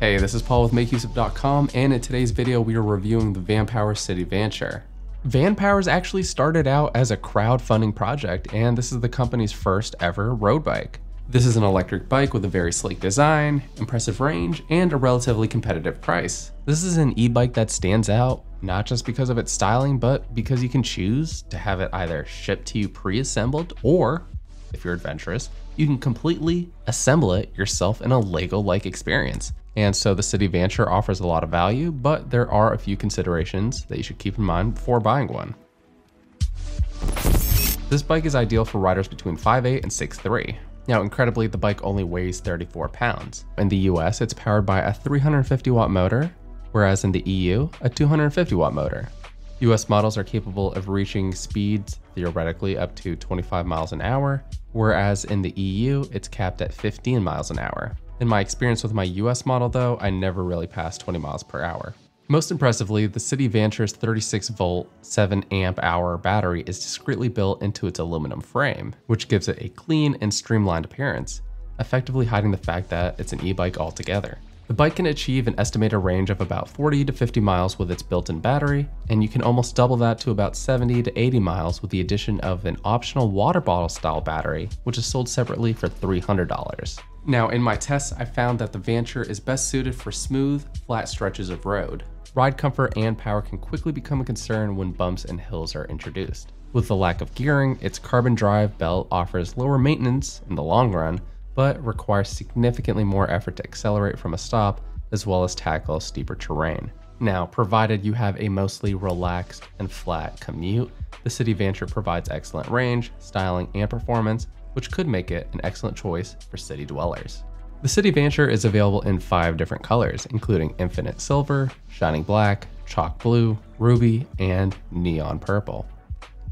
Hey, this is Paul with MakeUseOf.com, and in today's video, we are reviewing the Vanpower City Vanture. Vanpowers actually started out as a crowdfunding project, and this is the company's first ever road bike. This is an electric bike with a very sleek design, impressive range, and a relatively competitive price. This is an e-bike that stands out, not just because of its styling, but because you can choose to have it either shipped to you pre-assembled or if you're adventurous, you can completely assemble it yourself in a Lego-like experience. And so the City Vanture offers a lot of value, but there are a few considerations that you should keep in mind before buying one. This bike is ideal for riders between 5'8 and 6'3. Now, incredibly, the bike only weighs 34 pounds. In the US, it's powered by a 350 watt motor, whereas in the EU, a 250 watt motor. US models are capable of reaching speeds theoretically up to 25 miles an hour, whereas in the EU, it's capped at 15 miles an hour. In my experience with my US model though, I never really passed 20 miles per hour. Most impressively, the City Vanture's 36 volt, 7 amp hour battery is discreetly built into its aluminum frame, which gives it a clean and streamlined appearance, effectively hiding the fact that it's an e-bike altogether. The bike can achieve an estimated range of about 40 to 50 miles with its built-in battery, and you can almost double that to about 70 to 80 miles with the addition of an optional water bottle style battery, which is sold separately for $300. Now, in my tests, I found that the Vanture is best suited for smooth, flat stretches of road. Ride comfort and power can quickly become a concern when bumps and hills are introduced. With the lack of gearing, its carbon drive belt offers lower maintenance in the long run, but requires significantly more effort to accelerate from a stop as well as tackle steeper terrain. Now, provided you have a mostly relaxed and flat commute, the City Vanture provides excellent range, styling, and performance, which could make it an excellent choice for city dwellers. The City Vanture is available in five different colors, including Infinite Silver, Shining Black, Chalk Blue, Ruby, and Neon Purple.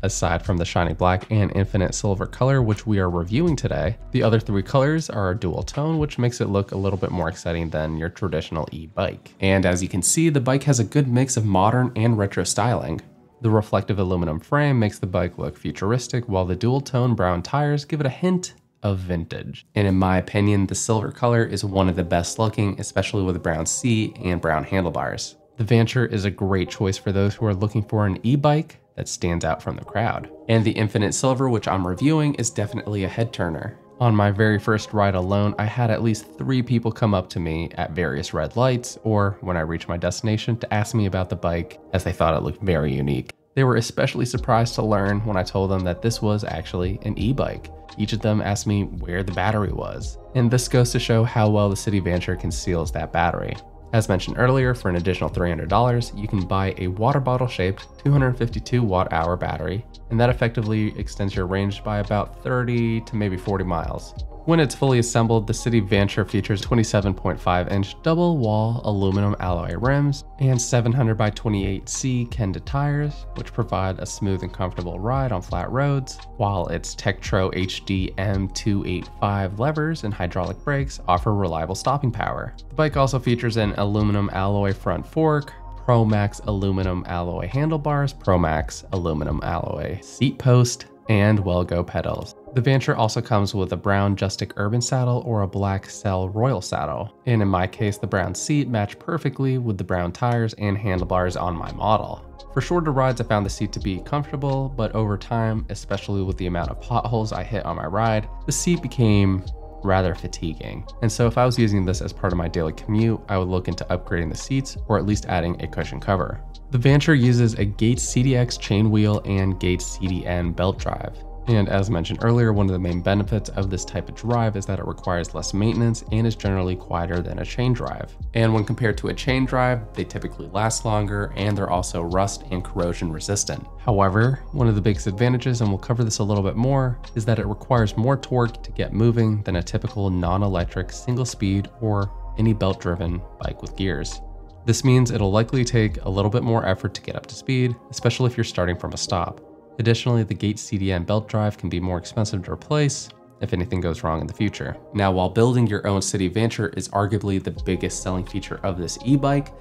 Aside from the Shining Black and Infinite Silver color, which we are reviewing today, the other three colors are dual tone, which makes it look a little bit more exciting than your traditional e-bike. And as you can see, the bike has a good mix of modern and retro styling. The reflective aluminum frame makes the bike look futuristic, while the dual tone brown tires give it a hint of vintage. And in my opinion, the silver color is one of the best looking, especially with brown seat and brown handlebars. The Vanture is a great choice for those who are looking for an e-bike that stands out from the crowd. And the Infinite Silver, which I'm reviewing, is definitely a head turner. On my very first ride alone, I had at least three people come up to me at various red lights or when I reached my destination to ask me about the bike as they thought it looked very unique. They were especially surprised to learn when I told them that this was actually an e-bike. Each of them asked me where the battery was. And this goes to show how well the City Vanture conceals that battery. As mentioned earlier, for an additional $300, you can buy a water bottle shaped 252 watt hour battery, and that effectively extends your range by about 30 to maybe 40 miles. When it's fully assembled, the City Vanture features 27.5 inch double wall aluminum alloy rims and 700 by 28C Kenda tires, which provide a smooth and comfortable ride on flat roads, while its Tektro HD M285 levers and hydraulic brakes offer reliable stopping power. The bike also features an aluminum alloy front fork, Promax aluminum alloy handlebars, Promax aluminum alloy seat post, and Wellgo pedals. The Vanture also comes with a brown Justic Urban saddle or a black Selle Royal saddle, and in my case the brown seat matched perfectly with the brown tires and handlebars on my model. For shorter rides I found the seat to be comfortable, but over time, especially with the amount of potholes I hit on my ride, the seat became rather fatiguing. And so if I was using this as part of my daily commute, I would look into upgrading the seats or at least adding a cushion cover. The Vanture uses a Gates CDX chain wheel and Gates CDN belt drive. And as mentioned earlier, one of the main benefits of this type of drive is that it requires less maintenance and is generally quieter than a chain drive. And when compared to a chain drive, they typically last longer and they're also rust and corrosion resistant. However, one of the biggest advantages, and we'll cover this a little bit more, is that it requires more torque to get moving than a typical non-electric single speed or any belt driven bike with gears. This means it'll likely take a little bit more effort to get up to speed, especially if you're starting from a stop. Additionally, the Gates CDN belt drive can be more expensive to replace if anything goes wrong in the future. Now, while building your own City Vanture is arguably the biggest selling feature of this e-bike,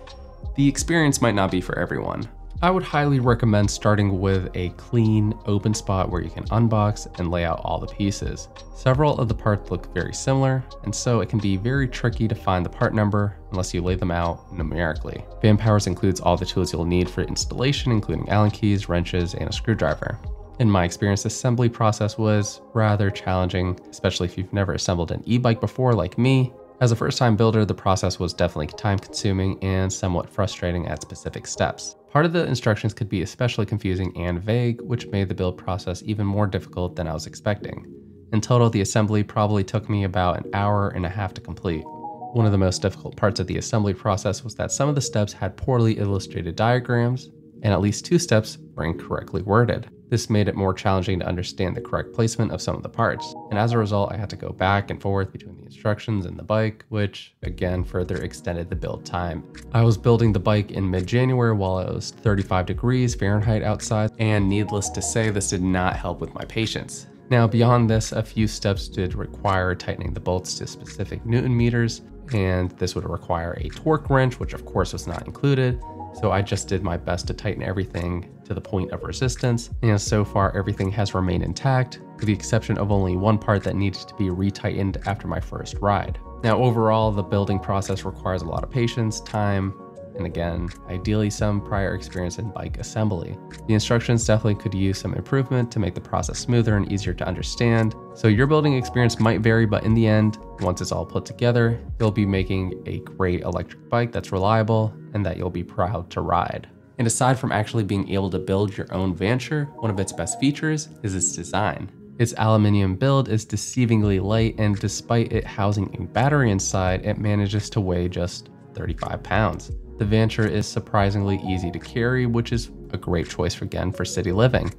the experience might not be for everyone. I would highly recommend starting with a clean, open spot where you can unbox and lay out all the pieces. Several of the parts look very similar, and so it can be very tricky to find the part number unless you lay them out numerically. Vanpowers includes all the tools you'll need for installation, including Allen keys, wrenches, and a screwdriver. In my experience, the assembly process was rather challenging, especially if you've never assembled an e-bike before like me. As a first time builder, the process was definitely time consuming and somewhat frustrating at specific steps. Part of the instructions could be especially confusing and vague, which made the build process even more difficult than I was expecting. In total, the assembly probably took me about an hour and a half to complete. One of the most difficult parts of the assembly process was that some of the steps had poorly illustrated diagrams, and at least two steps were incorrectly worded. This made it more challenging to understand the correct placement of some of the parts, and as a result, I had to go back and forth between the instructions and the bike, which again further extended the build time. I was building the bike in mid January while it was 35 degrees Fahrenheit outside, and needless to say, this did not help with my patience. Now, beyond this, a few steps did require tightening the bolts to specific Newton meters, and this would require a torque wrench, which of course was not included, so I just did my best to tighten everything to the point of resistance, and so far everything has remained intact, with the exception of only one part that needed to be retightened after my first ride. Now overall, the building process requires a lot of patience, time, and again, ideally some prior experience in bike assembly. The instructions definitely could use some improvement to make the process smoother and easier to understand. So your building experience might vary, but in the end, once it's all put together, you'll be making a great electric bike that's reliable and that you'll be proud to ride. And aside from actually being able to build your own Vanture, one of its best features is its design. Its aluminium build is deceivingly light, and despite it housing a battery inside, it manages to weigh just 35 pounds. The Vanture is surprisingly easy to carry, which is a great choice again for city living.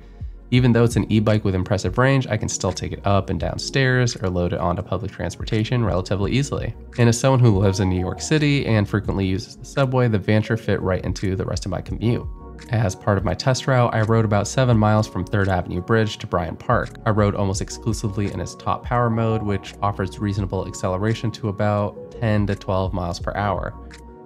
Even though it's an e-bike with impressive range, I can still take it up and down stairs or load it onto public transportation relatively easily. And as someone who lives in New York City and frequently uses the subway, the Vanture fit right into the rest of my commute. As part of my test route, I rode about 7 miles from 3rd Avenue Bridge to Bryant Park. I rode almost exclusively in its top power mode, which offers reasonable acceleration to about 10 to 12 miles per hour.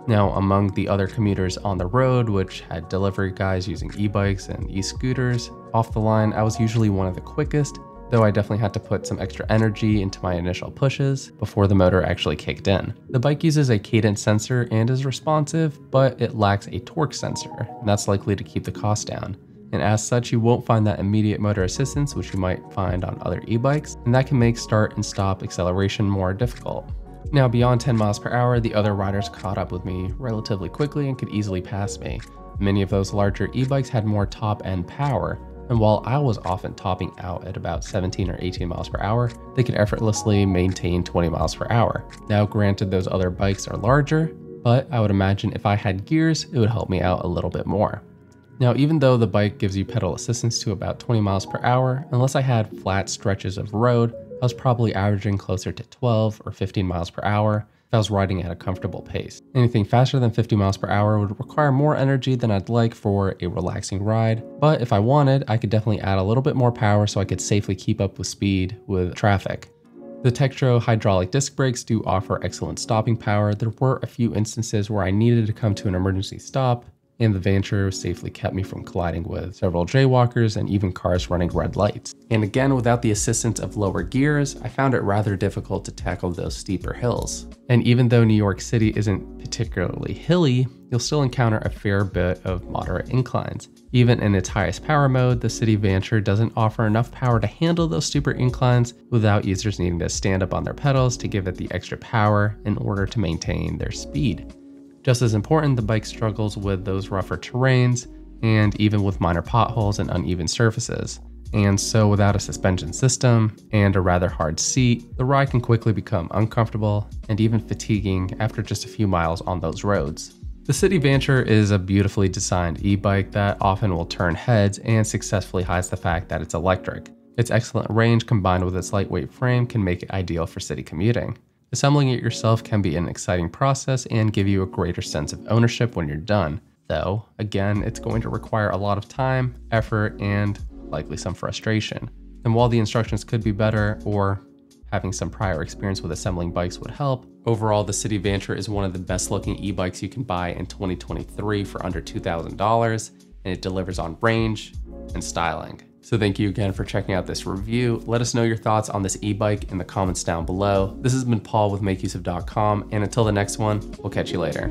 Now, among the other commuters on the road, which had delivery guys using e bikes and e scooters, off the line, I was usually one of the quickest, though I definitely had to put some extra energy into my initial pushes before the motor actually kicked in. The bike uses a cadence sensor and is responsive, but it lacks a torque sensor, and that's likely to keep the cost down. And as such, you won't find that immediate motor assistance, which you might find on other e bikes, and that can make start and stop acceleration more difficult. Now, beyond 10 miles per hour, the other riders caught up with me relatively quickly and could easily pass me. Many of those larger e-bikes had more top end power, and while I was often topping out at about 17 or 18 miles per hour, they could effortlessly maintain 20 miles per hour. Now, granted, those other bikes are larger, but I would imagine if I had gears, it would help me out a little bit more. Now, even though the bike gives you pedal assistance to about 20 miles per hour, unless I had flat stretches of road, I was probably averaging closer to 12 or 15 miles per hour if I was riding at a comfortable pace. Anything faster than 50 miles per hour would require more energy than I'd like for a relaxing ride, but if I wanted, I could definitely add a little bit more power so I could safely keep up with speed with traffic. The Tektro hydraulic disc brakes do offer excellent stopping power. There were a few instances where I needed to come to an emergency stop, and the Vanture safely kept me from colliding with several jaywalkers and even cars running red lights. And again, without the assistance of lower gears, I found it rather difficult to tackle those steeper hills. And even though New York City isn't particularly hilly, you'll still encounter a fair bit of moderate inclines. Even in its highest power mode, the City Vanture doesn't offer enough power to handle those steeper inclines without users needing to stand up on their pedals to give it the extra power in order to maintain their speed. Just as important, the bike struggles with those rougher terrains and even with minor potholes and uneven surfaces. And so, without a suspension system and a rather hard seat, the ride can quickly become uncomfortable and even fatiguing after just a few miles on those roads. The City Vanture is a beautifully designed e bike that often will turn heads and successfully hides the fact that it's electric. Its excellent range combined with its lightweight frame can make it ideal for city commuting. Assembling it yourself can be an exciting process and give you a greater sense of ownership when you're done. Though, again, it's going to require a lot of time, effort, and likely some frustration. And while the instructions could be better or having some prior experience with assembling bikes would help, overall the City Vanture is one of the best looking e-bikes you can buy in 2023 for under $2,000 and it delivers on range and styling. So thank you again for checking out this review. Let us know your thoughts on this e-bike in the comments down below. This has been Paul with MakeUseOf.com, and until the next one, we'll catch you later.